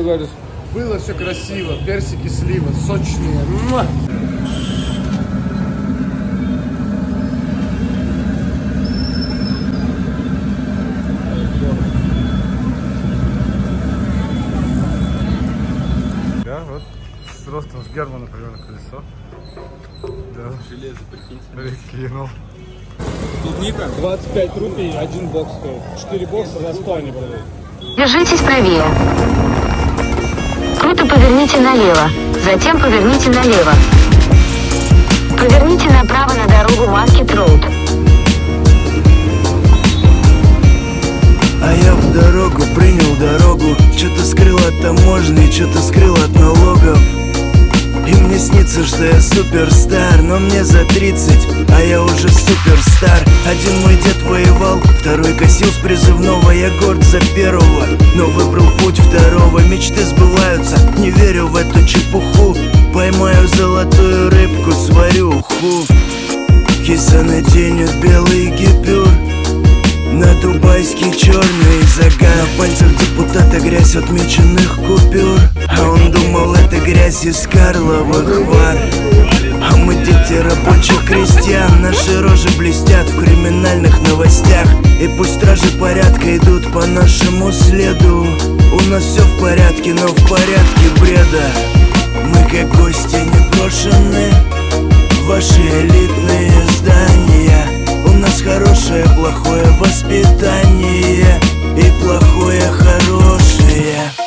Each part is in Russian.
говоришь? Было все красиво, персики, сливы, сочные. Муа! Да, вот с ростом с Германа примерно колесо. Да. Железо, прикиньте. Прикинул. Клубника? 25 рупий, один бокс стоит. 4 бокса за 100 они продают. Держитесь правее. Круто поверните налево. Затем поверните налево. Поверните направо на дорогу Маркет Роуд. А я в дорогу принял дорогу Что-то скрыл от таможни, что-то скрыл от налогов И снится, что я суперстар Но мне за 30, а я уже суперстар. Один мой дед воевал, второй косил с призывного Я горд за первого, но выбрал путь второго. Мечты сбываются, не верю в эту чепуху. Поймаю золотую рыбку, сварю уху. Киса наденет белый гипюр на дубайский черный загар. На пальцах депутата грязь отмеченных купюр А он думал это грязь из Карловых вар. А мы дети рабочих крестьян Наши рожи блестят в криминальных новостях. И пусть стражи порядка идут по нашему следу. У нас все в порядке, но в порядке бреда. Мы как гости непрошенные Ваши элитные здания. У нас хорошее, плохое воспитание И плохое, хорошее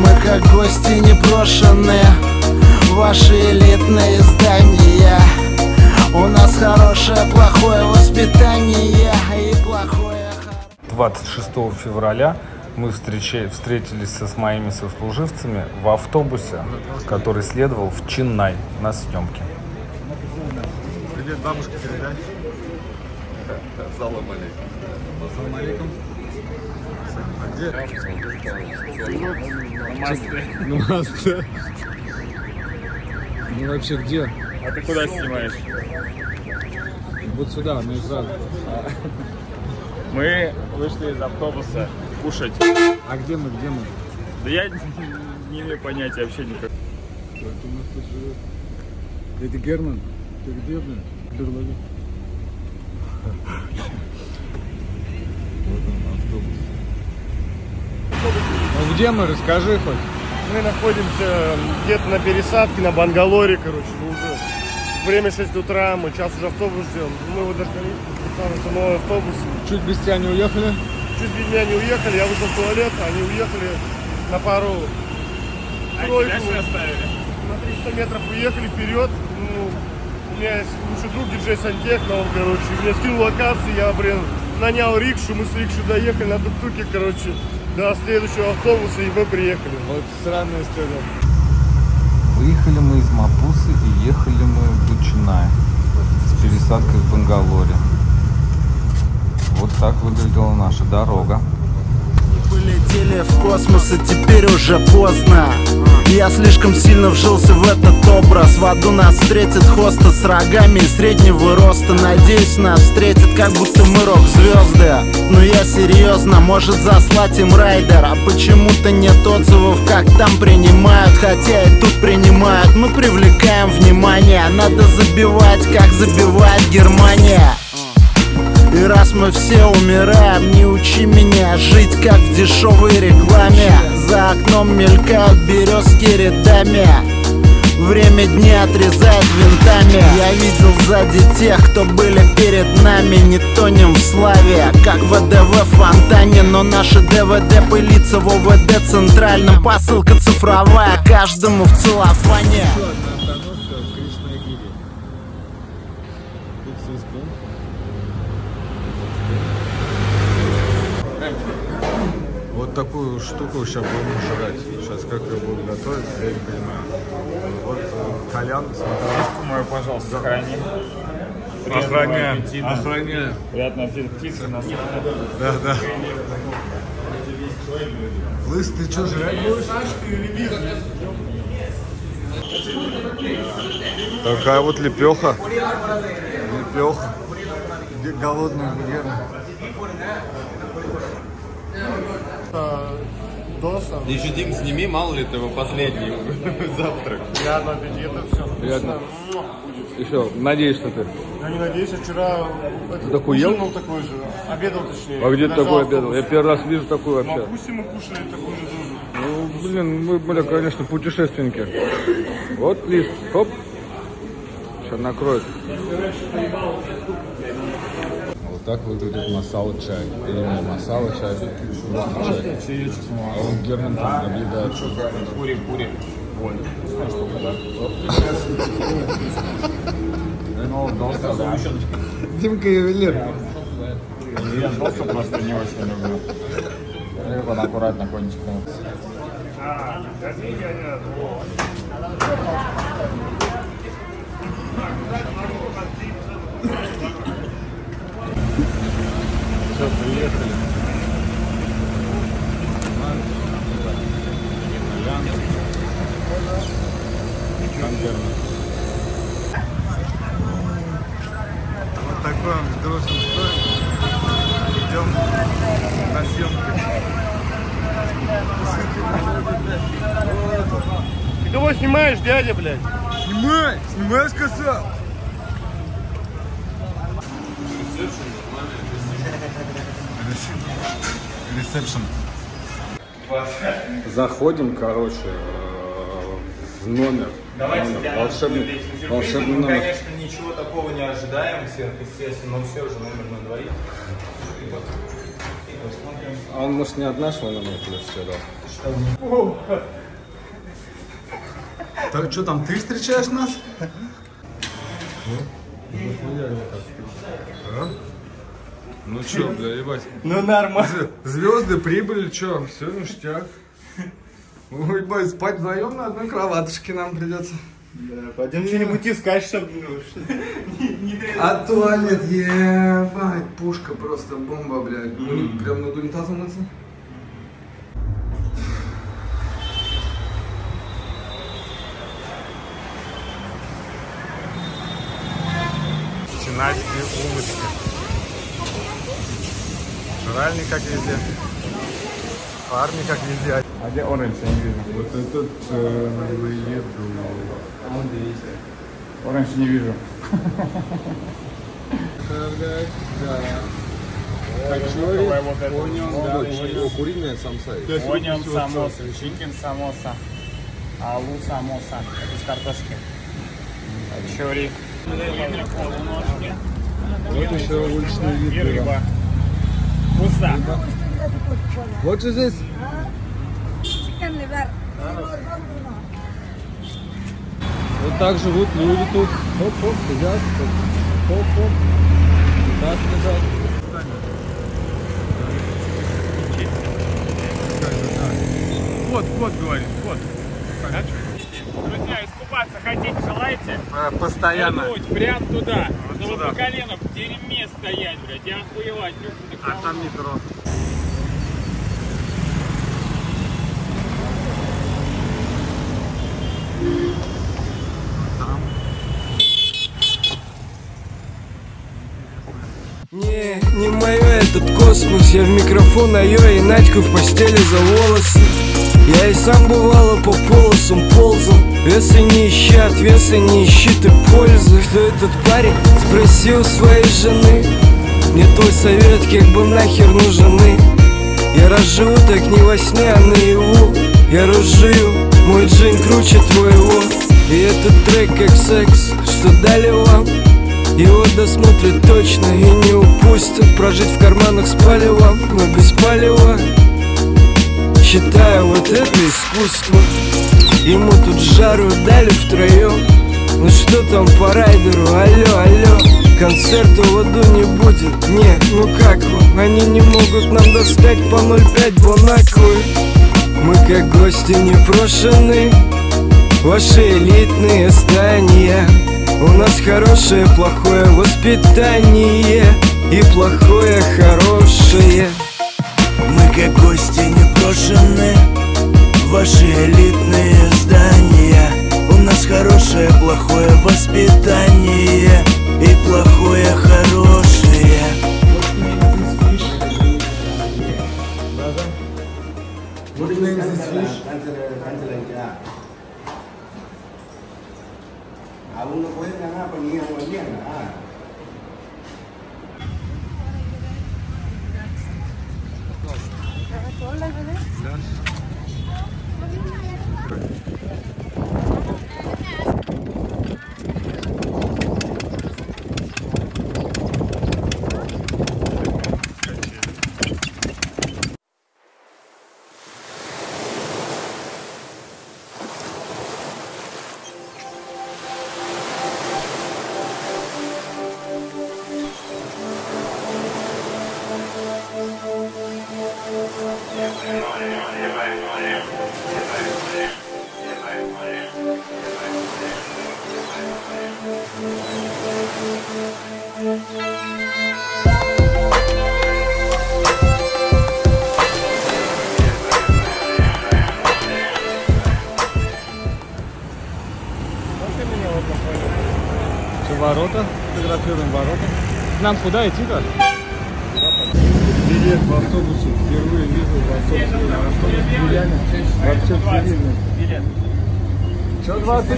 Мы как гости непрошенные Ваши элитные здания У нас хорошее, плохое воспитание И плохое, хорошее 26 февраля мы встретились со, с моими сослуживцами в автобусе, который следовал в Чиннай на съемке. Привет бабушке передай. Салам алейкум. Салам алейкум. А где? Ну, ну вообще где? А ты куда снимаешь? Вот сюда, на экран. Мы вышли из автобуса кушать. А где мы, где мы? Да я не имею понятия вообще никак. Кто у нас тут живет? Это Герман? Ты где, блин? Берлоге. Вот он, автобус. Где мы? Расскажи хоть. Мы находимся где-то на пересадке, на Бангалоре, короче, ну, уже время 6 утра, мы час уже автобус ждем. Мы вот дождались, новый автобус. Чуть без тебя не уехали? Чуть без меня не уехали, я вышел в туалет, они уехали на пару А тройку. тебя оставили? На 300 метров уехали вперед. Ну, у меня есть лучший друг диджей Сантехно, он, короче, мне скинул локацию, я, блин, нанял рикшу, мы с рикшей доехали на тук-туке, короче, до следующего автобуса, и мы приехали. Вот странная история. Выехали мы из Мапусы и ехали мы в Дучинай с пересадкой в Бангалоре. Вот так выглядела наша дорога. Полетели в космос, и теперь уже поздно. Я слишком сильно вжился в этот образ. В аду нас встретит хоста с рогами и среднего роста. Надеюсь, нас встретит, как будто мы рок-звезды. Но я серьезно, может заслать им райдер? А почему-то нет отзывов, как там принимают. Хотя и тут принимают, мы привлекаем внимание. Надо забивать, как забивает Германия и раз мы все умираем, не учи меня жить, как в дешевой рекламе. За окном мелькают березки рядами. Время дни отрезает винтами. Я видел сзади тех, кто были перед нами Не тонем в славе, как ВДВ в фонтане. Но наши ДВД пылится в ОВД центральном Посылка цифровая, каждому в целлофане одна остановка в Кришнагире. Вот такую штуку сейчас будем жрать. Сейчас как ее будут готовить, я не понимаю. Вот э, Колян, смотри. Мою, пожалуйста, сохрани. Охраняем, охраняем. Приятно птицы нас. Да, да. Лыс, ты что, жрать будешь? Такая вот лепеха. Лепеха. Где голодная Герман? Доса. Еще Дим, сними, мало ли твой последний завтрак. Приятного аппетита, все. Приятно. Еще, надеюсь, что ты. Я не надеюсь, я вчера этот, Такой ел? такой же. Обедал точнее. А где ты такой обедал? Я первый раз вижу такую В вообще. Макусе мы кушали такой же тоже. Ну, блин, мы были, конечно, путешественники. Вот лист, хоп. Сейчас накроет. Вот так выглядит масала чай. Или не масала чай, просто чай. А он Герман там наблюдает. Пури, пури. Вот. Ну, доса, да. Димка ювелир. Я досу просто не очень люблю. Вот аккуратно кончиком. Все, приехали. Вот такой он с грустным стоит. Идем на съемки. Ты кого снимаешь, дядя, блядь? Снимай! Снимай, сказал! Ресепшн. Заходим, короче, э, в номер. Номер. Волшебный, волшебный Мы, номер. конечно, ничего такого не ожидаем, всех, естественно, но все же номер на двоих. И вот, и посмотрим. А он, может, не от нашего номера плюс все дал? Так что там, ты встречаешь нас? Ну что, бля, ебать. Ну, нормально. Звезды прибыли, что, все ништяк. Ой, бой, спать вдвоем на одной кроваточке нам придется. Пойдем что-нибудь искать, чтобы... А туалет, ебать, пушка просто бомба, блядь. Уни- Прям над унитазом мыться? Чиначки, умочки. Жральни как везде. Парни как везде. А где оранж? Я не вижу. Вот этот э, еду. Оранж не вижу. Качори, Давай вот это. онион, да, онион. куриная самса. Онион самоса, чикен самоса, алу самоса. Это с картошки. Чори. Вот еще уличный вид. И пива. Рыба. Вкусно. What is this? Вот так живут люди тут. Хоп-хоп, сидят. Хоп-хоп. Так лежат. Вот, вот, говорит, вот. Друзья, искупаться хотите, желаете? Постоянно. Нырнуть прям туда, чтобы по колено в дерьме стоять, блядь, и охуевать. А там метро. Не, не мое этот космос Я в микрофон, а я и Надьку в постели за волосы Я и сам бывало по полосам ползал. Веса не ищи, от веса не ищи ты пользы. Кто этот парень? Спросил своей жены? Мне твой совет, как бы нахер нужны Я разживу так не во сне, а наяву. Я разжию, мой джин круче твоего. И этот трек как секс, что дали вам? Его досмотрят точно и не упустят. Прожить в карманах с палевом, но без палева Считаю вот это искусство. Ему тут жару дали втроем Ну что там по райдеру, алло, алло. Концерта в аду не будет, не, ну как вам Они не могут нам достать по 0,5 Бонаквы Мы как гости непрошенные Ваши элитные здания. У нас хорошее, плохое воспитание. И плохое, хорошее как гости непрошенные Ваши элитные здания У нас хорошее, плохое воспитание И плохое, хорошее Вот мы fish. அவங்க போயிருக்காங்க அப்ப நீங்க அவங்க வந்தியாங்க Что, ворота? Фотографируем ворота. Нам куда идти-то? Билет в автобусе. Впервые вижу в автобусе. В автобусе Гуляне. Вообще цивильный. Билет. Что 20?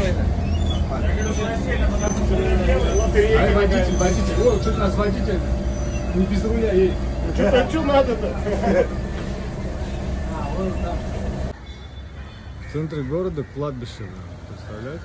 Ай, водитель, водитель. О, что-то нас водитель не без руля едет. Что, что надо-то? В центре города кладбище, представляете?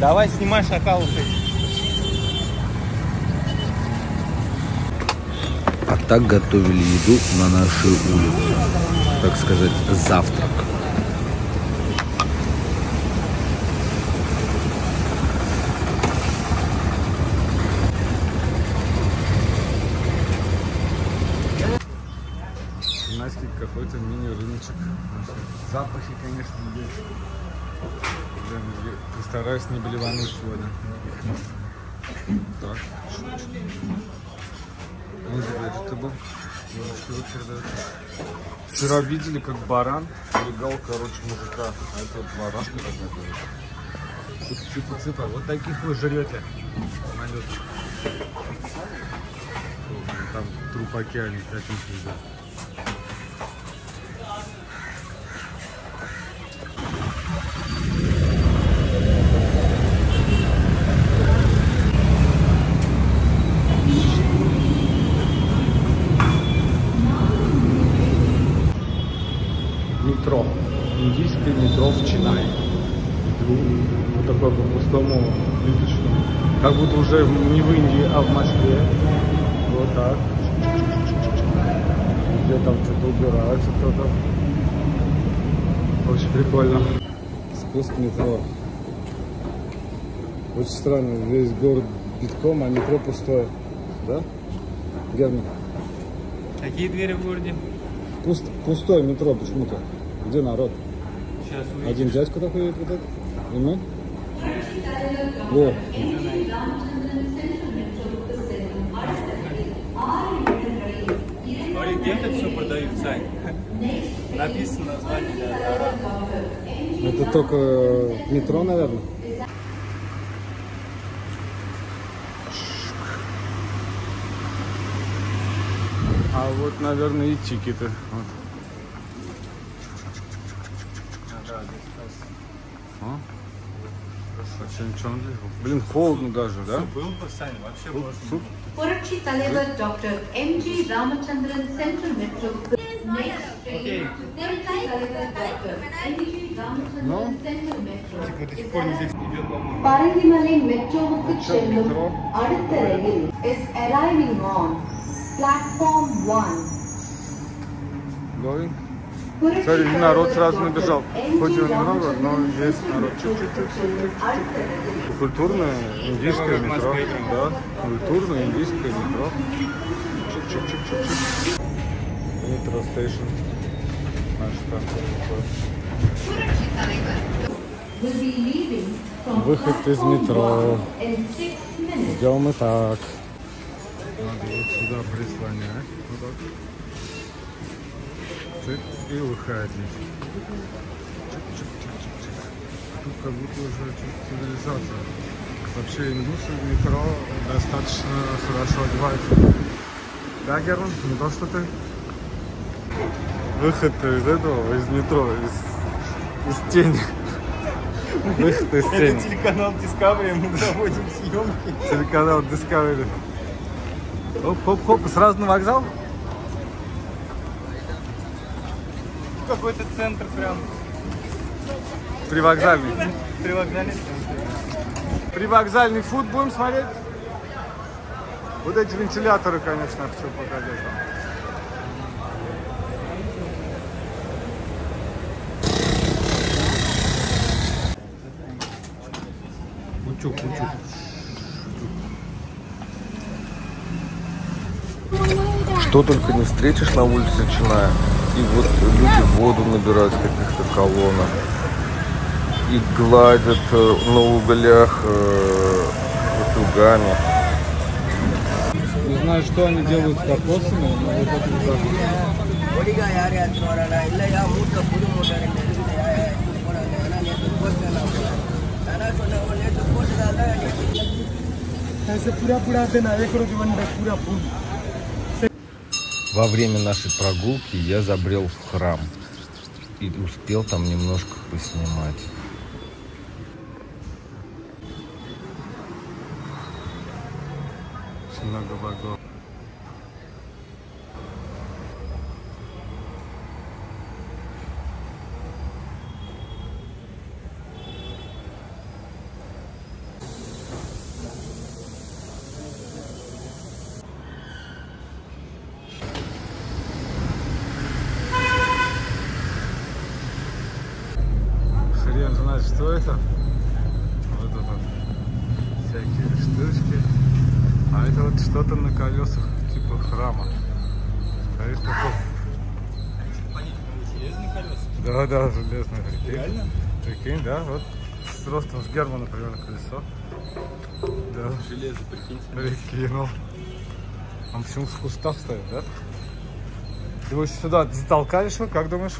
Давай снимай шакалов. А так готовили еду на нашей улице. Так сказать, завтрак. Какой-то мини-рыночек. Запахи, конечно, есть. Я постараюсь не блевануть сегодня. Так. Передают. Вчера видели, как баран легал, короче, мужика. А это вот барашка какая-то. Цыпа-цыпа. Вот таких вы жрете. Малют. Там трупаки они таких Как будто уже не в Индии, а в Москве. Вот так. Везде там что-то убирается кто-то. Очень прикольно. Спуск метро. Очень странно, весь город битком, а метро пустое. Да? Герман? Какие двери в городе? Пуст, пустое метро почему-то. Где народ? Сейчас Один дядька такой едет вот этот. И мы? Смотри, где это все продают, Сань? Написано название. это только метро, наверное. А вот, наверное, и тикеты. Вот. А? А что, ничего не лежит? Блин, холодно даже, да? Был бы, Сань, вообще можно. Суп? Purakchi தலைவர் Dr. M.G. Ramachandran Central Metro Parangimalai மெட்ரோவுக்கு செல்லும் அடுத்த ரயில் is arriving on platform one Going. Смотри, народ сразу набежал. Хоть его немного, но есть народ. Чуть-чуть. Культурное индийское метро. Да, культурное индийское метро. Метро стейшн. Наша станция Выход из метро. Идем мы так. Надо вот сюда прислонять. Вот так. Цик, и выходить. Тут как будто уже цивилизация. Вообще индусы в метро достаточно хорошо одеваются. Да, Герман? Не то, что ты? Выход из этого, из метро, из, из тени. Выход из тени. телеканал Discovery, мы проводим съемки. Телеканал Discovery. Хоп-хоп-хоп, сразу на вокзал? Какой-то центр прям. Привокзальный. Привокзальный центр. Привокзальный food будем смотреть? Вот эти вентиляторы, конечно, я хочу показать вам. Утюг, утюг. Что только не встретишь на улице Чиная. И вот люди воду набирают в каких-то колоннах. И гладят э, на углях э, утюгами. Не знаю, что они делают с кокосами, но вот это ужасно. Во время нашей прогулки я забрел в храм и успел там немножко поснимать. Много богов. Хрен знает, что это. Вот это вот всякие штучки. А это вот что-то на колесах, типа храма. Стоит такой. Железные колеса. Да, Прикинь. Реально? Прикинь, да, вот с ростом с Германа примерно колесо. Да. Железо, прикиньте. Прикинул. Он почему в кустах стоит, да? Его сюда затолкали, что? Как думаешь?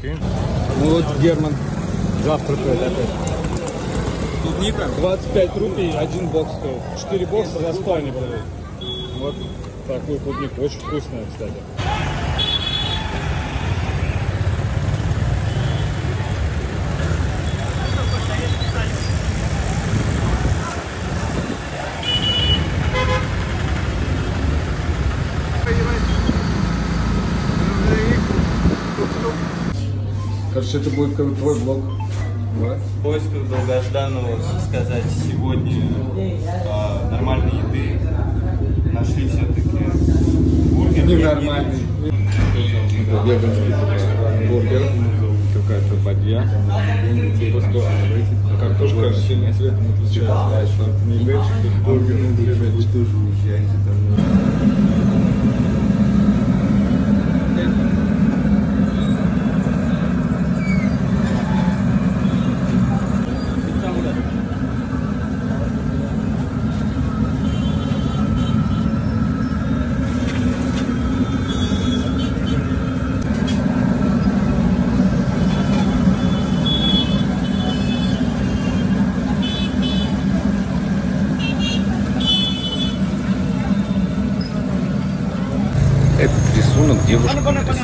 Прикинь. Ну вот Герман завтракает опять. Клубника? 25 рупий один бокс стоит. 4 бокса за 100 они продают. Вот такую клубнику. Очень вкусная, кстати. Короче, это будет как бы твой блог. В поисках долгожданного, так сказать, сегодня а, нормальной еды нашли все-таки бургер. Ненормальный. Это веганский такой бургер. Какая-то бадья. Просто картошка сильно цветом отличается. Не бургер, не веч. тоже уезжаете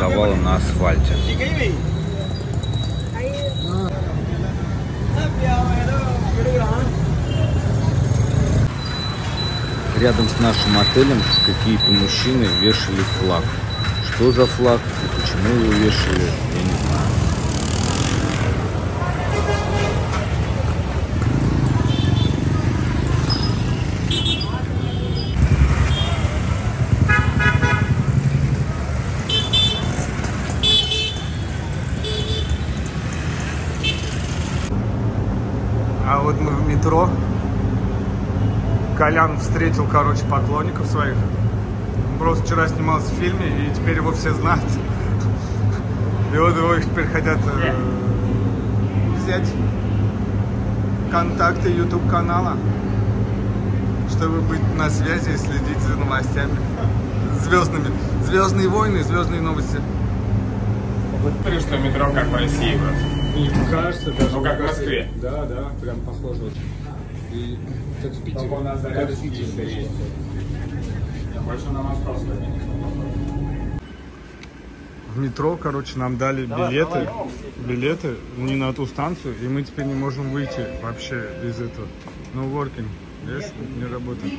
рисовала на асфальте. Рядом с нашим отелем какие-то мужчины вешали флаг. Что за флаг и почему его вешали, я не знаю. Метро. Колян встретил, короче, поклонников своих. Он просто вчера снимался в фильме, и теперь его все знают. И вот его теперь хотят э, взять контакты YouTube канала, чтобы быть на связи и следить за новостями звездными. Звездные войны, звездные новости. Смотри, что метро как в России просто. Мне кажется, даже Ну, как в Москве. Да, да, прям похоже. И как в Питере. Только у нас зарядочки еще есть. Я больше на конечно, В метро, короче, нам дали билеты, билеты не на ту станцию, и мы теперь не можем выйти вообще из этого. No working. Yes, не работает.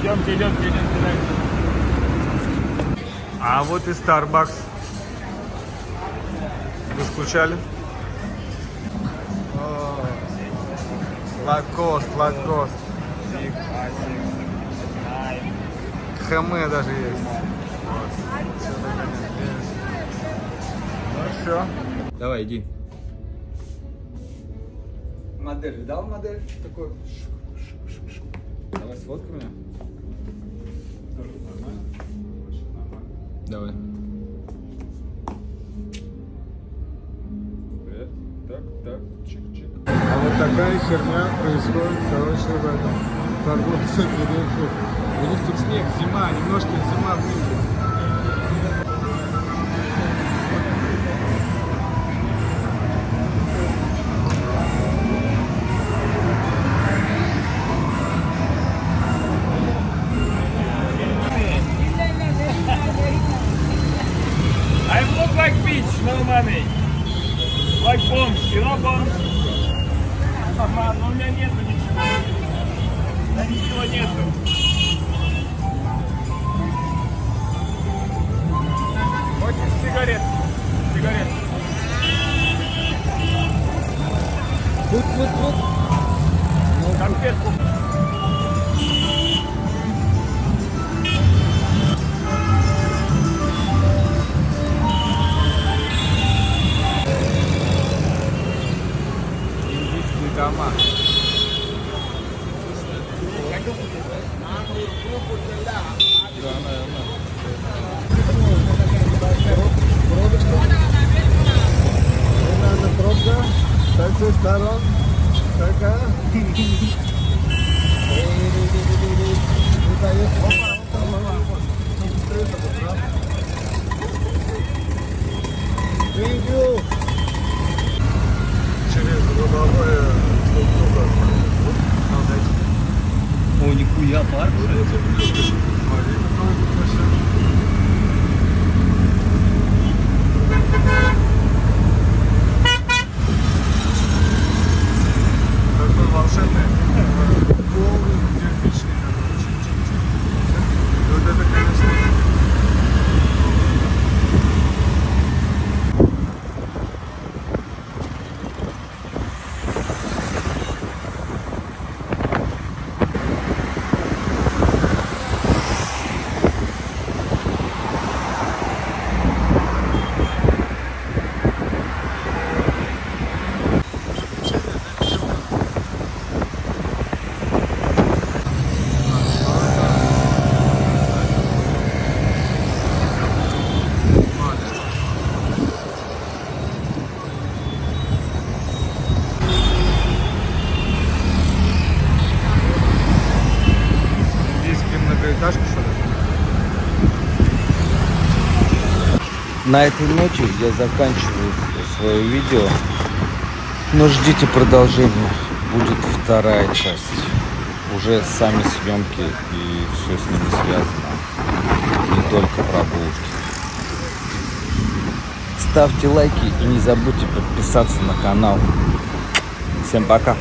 Идемте, идемте, идемте дальше. А вот и Starbucks. Вы скучали? Лакост, лакост. Хэмэ даже есть. Ну все. Давай, иди. Модель, видал модель? Такой. Давай сфоткай меня. Давай. Так, так, А вот такая херня происходит, короче, в этом Ренхур. У них тут снег, зима, немножко зима в Вот, вот, вот. Конфетку. Индийские дома. Да, наверное. Надо пробка со всех сторон. Такая. Thank you. Надо эти О, нихуя, парк. Такой волшебный, полный, кирпичный, короче. И вот это, конечно, индийские многоэтажки, что ли? На этой ноте я заканчиваю свое видео. Но ждите продолжения. Будет вторая часть. Уже сами съемки и все с ними связано. Не только прогулки. Ставьте лайки и не забудьте подписаться на канал. Всем пока.